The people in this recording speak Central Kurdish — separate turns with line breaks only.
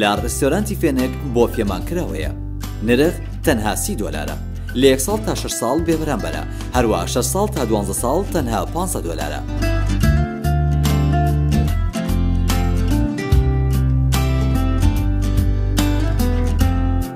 لە ڕستۆرانتی فێنێک بۆ فێمان کراوەیە نرخ تەنها سی دۆلارە لە یەک ساڵ تا شش ساڵ بێبرامبەرە هەروە شش ساڵ تا دوانزە ساڵ تەنها 500 دۆلارە.